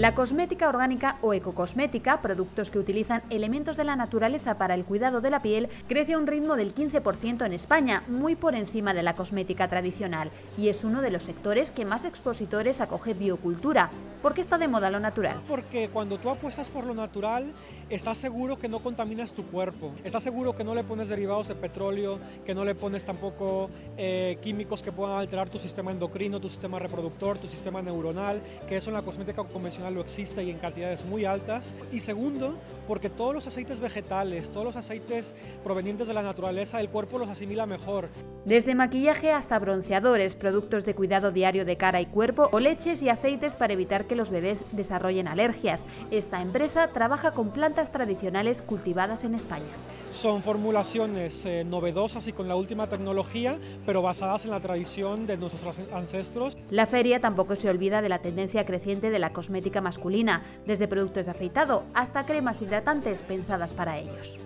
La cosmética orgánica o ecocosmética, productos que utilizan elementos de la naturaleza para el cuidado de la piel, crece a un ritmo del 15% en España, muy por encima de la cosmética tradicional, y es uno de los sectores que más expositores acoge biocultura. ¿Por qué está de moda lo natural? Porque cuando tú apuestas por lo natural, estás seguro que no contaminas tu cuerpo, estás seguro que no le pones derivados de petróleo, que no le pones tampoco eh, químicos que puedan alterar tu sistema endocrino, tu sistema reproductor, tu sistema neuronal, que eso en la cosmética convencional lo existe y en cantidades muy altas. Y segundo, porque todos los aceites vegetales, todos los aceites provenientes de la naturaleza, el cuerpo los asimila mejor. Desde maquillaje hasta bronceadores, productos de cuidado diario de cara y cuerpo o leches y aceites para evitar que los bebés desarrollen alergias. Esta empresa trabaja con plantas tradicionales cultivadas en España. Son formulaciones eh, novedosas y con la última tecnología, pero basadas en la tradición de nuestros ancestros. La feria tampoco se olvida de la tendencia creciente de la cosmética masculina, desde productos de afeitado hasta cremas hidratantes pensadas para ellos.